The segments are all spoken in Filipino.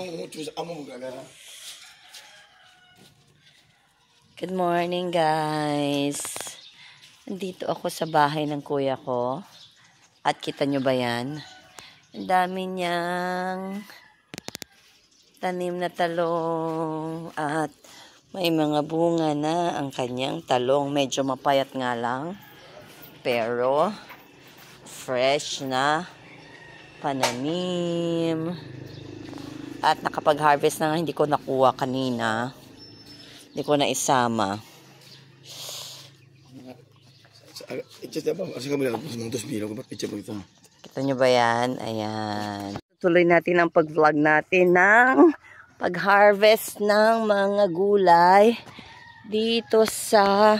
nung mucho sa amo mo. Good morning, guys. Nandito ako sa bahay ng kuya ko. At kita nyo ba yan? Ang dami niyang tanim na talong at may mga bunga na ang kanyang talong. Medyo mapayat nga lang. Pero fresh na pananim. At nakapag-harvest na hindi ko nakuha kanina. Hindi ko na isama. Kita nyo ba yan? Ayan. Tuloy natin ang pag-vlog natin ng pag-harvest ng mga gulay dito sa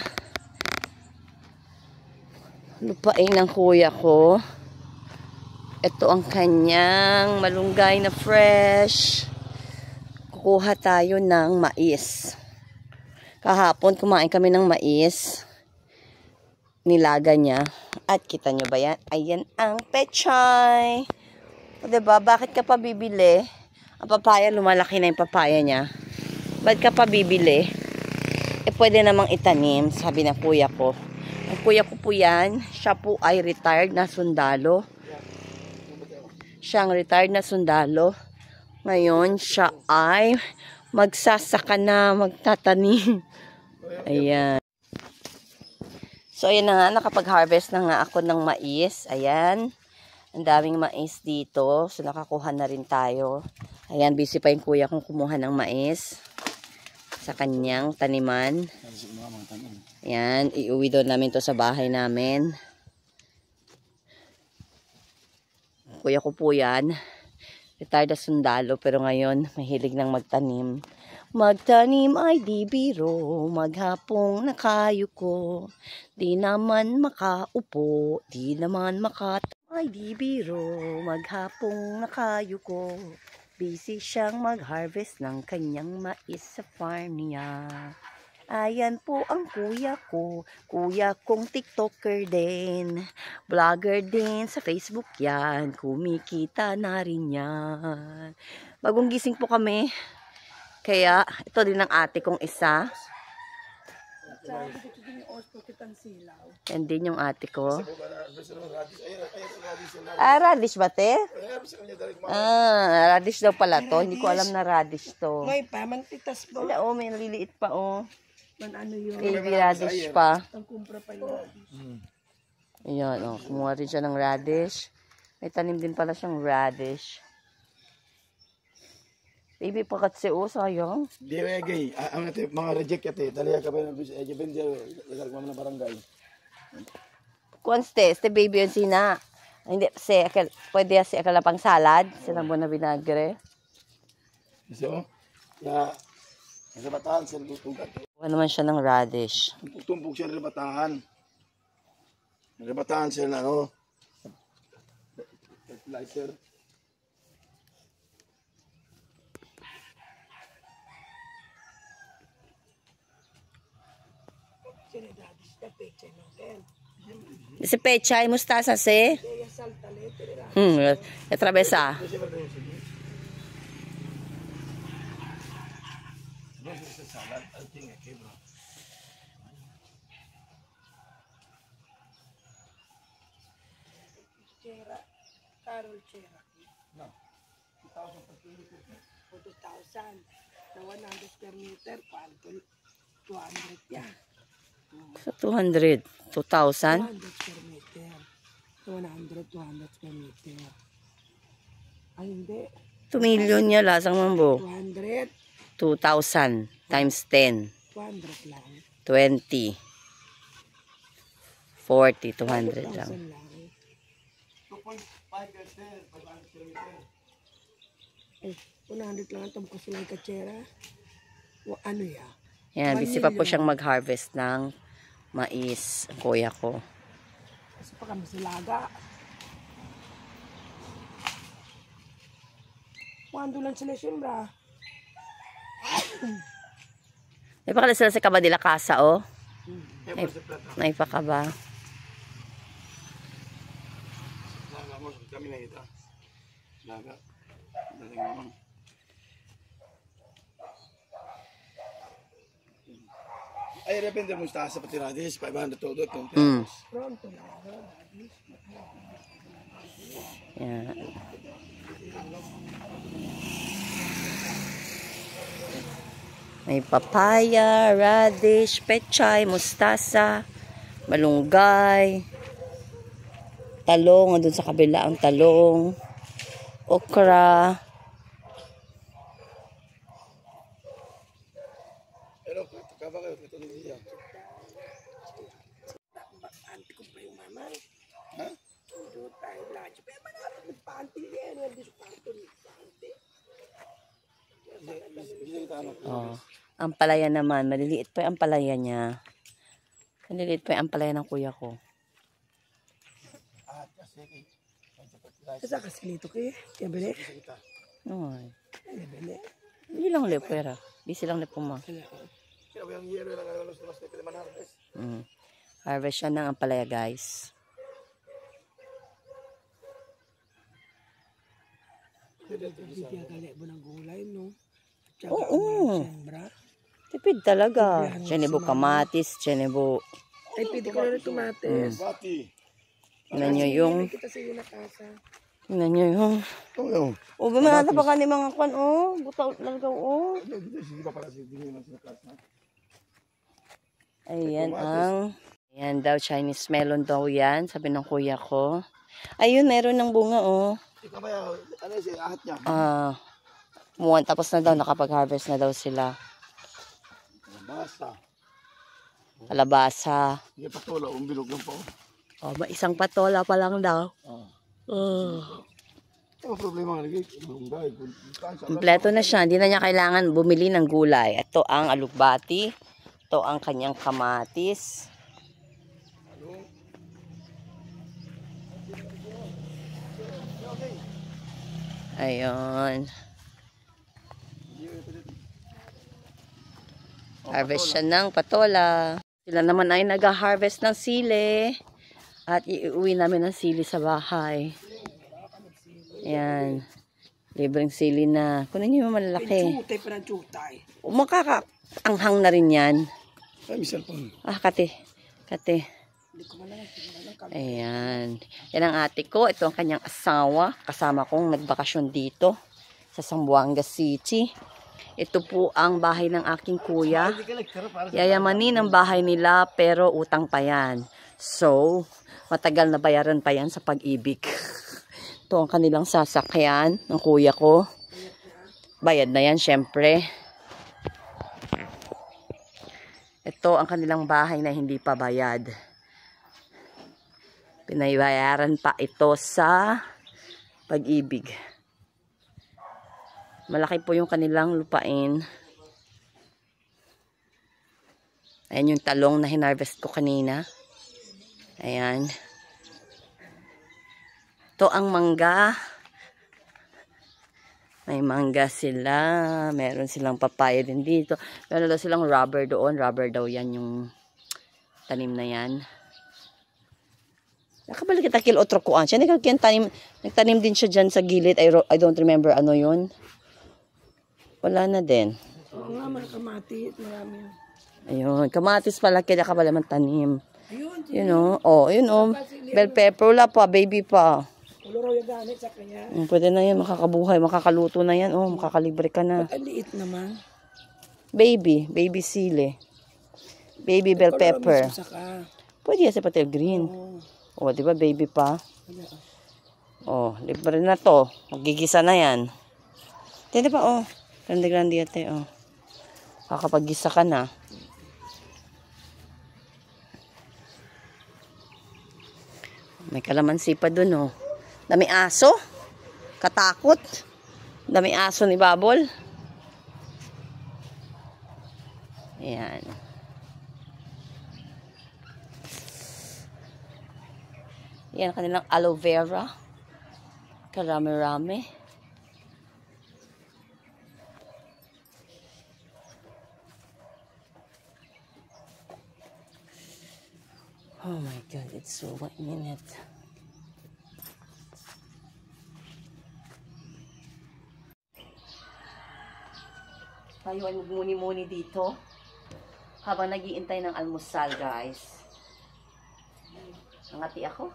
lupain ng kuya ko. Ito ang kanyang malunggay na fresh. Kukuha tayo ng mais. Kahapon kumain kami ng mais. Nilaga niya. At kita nyo ba yan? Ayan ang pechay. O diba, bakit ka pa bibili? Ang papaya, lumalaki na yung papaya niya. Ba't ka pa bibili? Eh, pwede namang itanim, sabi ng kuya ko. Ang kuya ko po yan, siya po ay retired na sundalo. Siyang retired na sundalo. Ngayon, siya ay magsasaka na, magtatanim. Ayan. So, ayan na nga, nakapag-harvest na nga ako ng mais. Ayan. Ang daming mais dito. So, nakakuha na rin tayo. Ayan, busy pa yung kuya kong kumuha ng mais sa kanyang taniman. Ayan, iuwi doon namin to sa bahay namin. Kuya ko po yan. Retired sundalo pero ngayon mahilig nang magtanim. Magtanim ay di biro, maghapong nakayuko. Di naman makaupo, di naman makat... Ay di biro, maghapong nakayuko. Busy siyang mag-harvest ng kanyang mais sa farm niya. Ayan po ang kuya ko. Kuya kong TikToker din. Vlogger din sa Facebook yan. Kumikita na rin yan. Bagong gising po kami. Kaya ito din ang ate kong isa. Yan din yung ate ko. Ah, radish ba te? Ah, radish daw pala to. Hindi ko alam na radish to. May pa, mantitas po. Wala, oh, may naliliit pa, oh. Man ano yun. Baby radish pa. Ang kumpra pa yun. Ayan, oh. Kumuha rin siya ng radish. May tanim din pala siyang radish. Baby, pakatsi, oh, sayang. Di ba gay? Ang ate mga reject ate, dali ka ba ng bis eh ben dia lagar mo na barangay. Kuanste, este baby yun sina. Hindi, si, akal, pwede si akala pang salad. Silang buwan na vinagre. So, ya sa batahan sa tutugat. Kuha naman siya ng radish. Tumpok siya sa batahan. Sa batahan siya na ano. Fertilizer. Si Pechay, mustasa si? Kaya salta letre ra. Hmm, atravesa. Chera. Carol Chera. No. 2,000 per meter. 2,000. Na 100 per meter. Kwanto? 200 yan. Sa 200. 2,000. 200 per meter. 100, 200 per meter. Ay, hindi. 2 million niya, lasang mambo. 200. 2,000 times 10. 200 lang. 20. 40, 200 lang. 1,000 lang. Eh, 100 lang ang sa may katsera. O, ano ya? Yan, busy pa po siyang mag-harvest ng mais, kuya ko. Kasi pa kami silaga. Wando lang sila simbra. May pakala sila sa kaba nila kasa, oh. May, may pakaba. Ay, repente mo está sa patinadis, 500 todo, mm. Pronto. Yeah. May papaya, radish, pechay, mustasa, malunggay, talong, andun sa kabila ang talong, okra. Ha? Doon tayo lahat. Pero manapit ng panty yan. Hindi sa panty. Ano. Oh. Ang palaya naman, maliliit pa yung palaya niya. Maliliit pa yung palaya ng kuya ko. Ah, kasi, Kasi kasi nito kaya. Kaya bili. kita. Ay. Hindi lang ulit pera. Busy lang ulit puma. Mm. Harvest siya ng ampalaya, guys. Hindi kaya gali mo ng gulay, no? Oo. sembra. Tipid talaga. Chenebo kamatis, chenebo. Ay, pwede ko na rin tumates. Bati. Tingnan nyo yung, na tingnan nyo yung, o ba manata pa ka ni mga kwan, oh. Butaw lagaw, oh. Si Dingin lang sinakas na? Ayan ang, ayan daw, Chinese melon daw yan, sabi ng kuya ko. Ayun, meron ng bunga, oh. Ikaw ba ano yung ahat niya? Ah, muwan, tapos na daw, nakapag-harvest na daw sila. Basta. Kalabasa. Hindi patola, umbilog lang po. Oh, ba, isang patola pa lang daw. Oh. Ano problema nga. Kompleto na siya. Hindi na niya kailangan bumili ng gulay. Ito ang alugbati. Ito ang kanyang kamatis. Ayun. Harvest siya ng patola. Sila naman ay nag-harvest ng sili. At iuwi namin ang sili sa bahay. Ayan. Libreng sili na. Kunin niyo yung malalaki. Chutay pa ng chutay. Makakaanghang na rin yan. Ay, may cellphone. Ah, kate. Kate. Ayan. Yan ang ate ko. Ito ang kanyang asawa. Kasama kong nagbakasyon dito sa Zamboanga City. Ito po ang bahay ng aking kuya. Yayamanin ang bahay nila pero utang pa yan. So, matagal na bayaran pa yan sa pag-ibig. Ito ang kanilang sasakyan ng kuya ko. Bayad na yan, syempre. Ito ang kanilang bahay na hindi pa bayad. Pinabayaran pa ito sa pag-ibig. Malaki po yung kanilang lupain. Ayan yung talong na hinarvest ko kanina. Ayan. Ito ang mangga. May mangga sila. Meron silang papaya din dito. Meron daw silang rubber doon. Rubber daw yan yung tanim na yan. Nakabalik kita kil otro kuan. Siya nagkakyan tanim, nagtanim din siya dyan sa gilid. I, I don't remember ano yun. Wala na din. Oo nga, mga kamati. Marami. Ayun, kamatis pala kaya ka pala tanim. Ayun, You know, oh, yun oh. Bell pepper wala pa, baby pa. ulo raw yung gamit sa kanya. Mm, Pwede na yan, makakabuhay, makakaluto na yan. Oh, makakalibre ka na. Ang liit naman. Baby, baby sili. Baby bell pepper. Pwede yan sa patil green. Oh, di ba baby pa? Oh, libre na to. Magigisa na yan. Di ba, oh. Grande grande yate, oh. Kakapag-gisa ka na. May kalamansi pa dun, oh. Dami aso. Katakot. Dami aso ni Babol. Ayan. Yan kanilang aloe vera. Karami-rami. So one minute. Tayo ay magmuni-muni dito. Habang nagiintay ng almusal, guys. Nangati ako.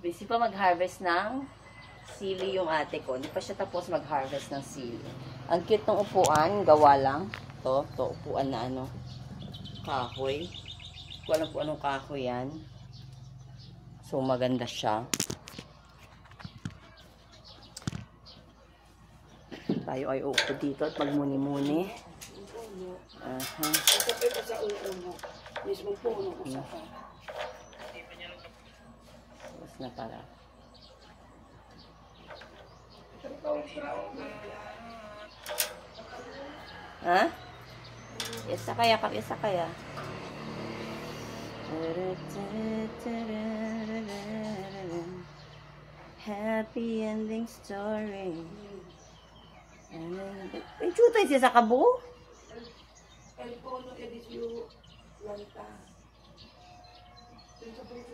Busy pa mag-harvest ng sili yung ate ko. Hindi pa siya tapos mag-harvest ng sili. Ang cute ng upuan, gawa lang. To, to upuan na ano, kahoy. Hindi ko alam kung anong kahoy yan. So, maganda siya. Tayo ay uupo dito at magmuni-muni. Aha. Sa ka. Tapos na para. Ha? Isa kaya, kap isa kaya. Happy ending story. Ay, chutay siya sa kabo? El Pono Edisio Lanta. Yung sa puso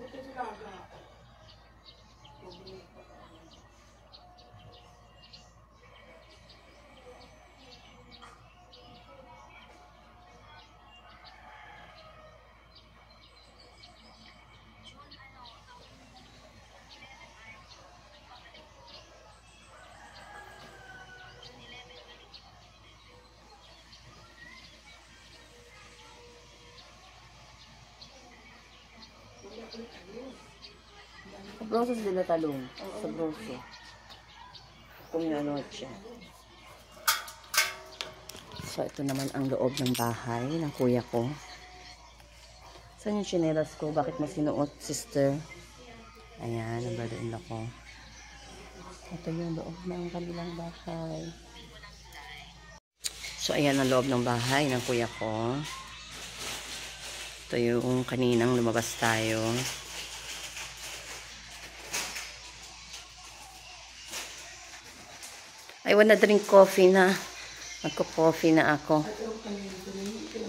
Brosos de la Talong. Sa Broso. Kumya noche. So, ito naman ang loob ng bahay ng kuya ko. Saan yung chinelas ko? Bakit mo sinuot, sister? Ayan, ang brother-in-law ko. Ito yung loob ng kanilang bahay. So, ayan ang loob ng bahay ng kuya ko. Ito yung kaninang lumabas tayo. I wanna drink coffee na. Magko-coffee na ako.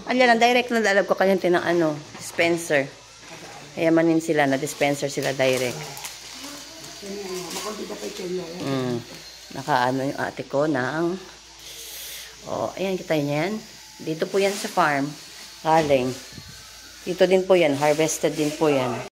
Alyan, ang direct na dalab ko kanyang tinang ano, dispenser. Kaya manin sila, na dispenser sila direct. Mm. Nakaano yung ate ko ng... Oh, ayan, kita niyo yan. Dito po yan sa farm. Galing. Dito din po yan. Harvested din po yan.